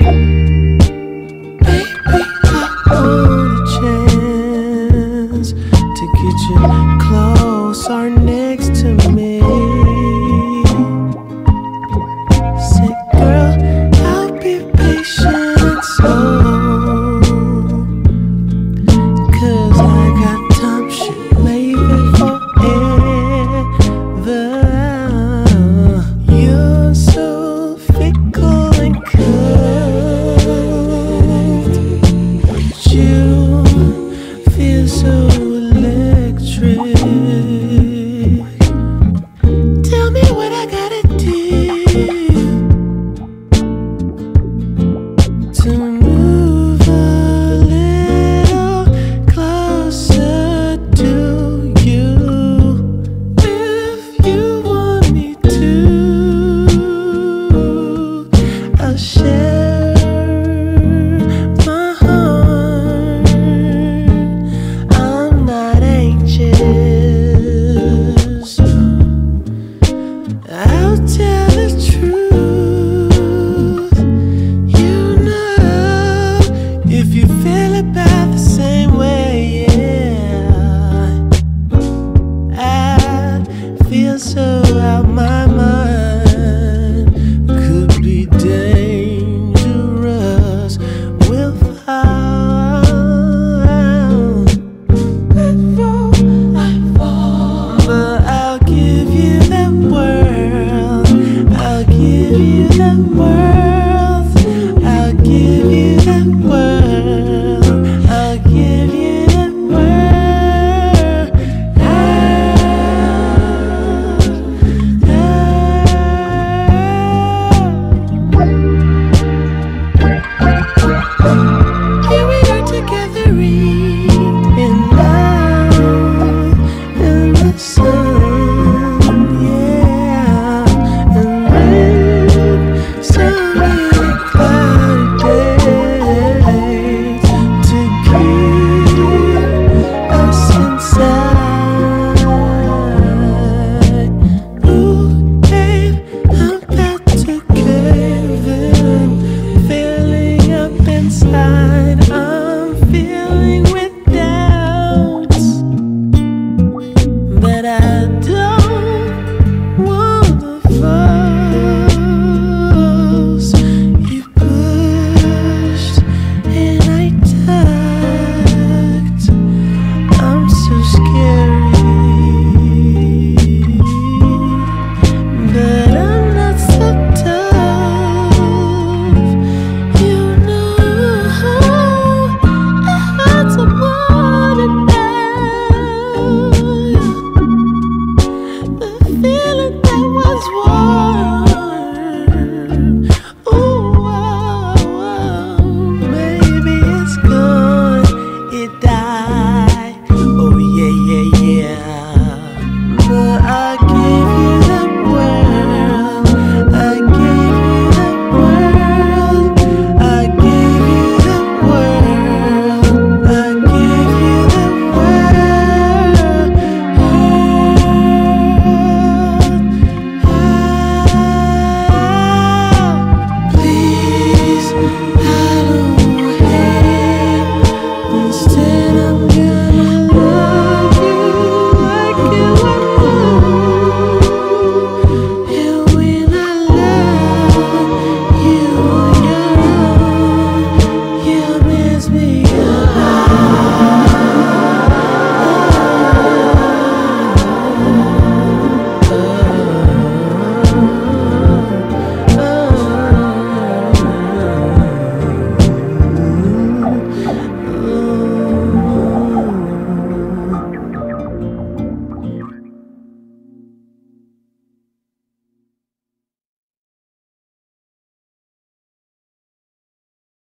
Baby, so out my mind. Could be dangerous fall. I fall. But I'll give you that. line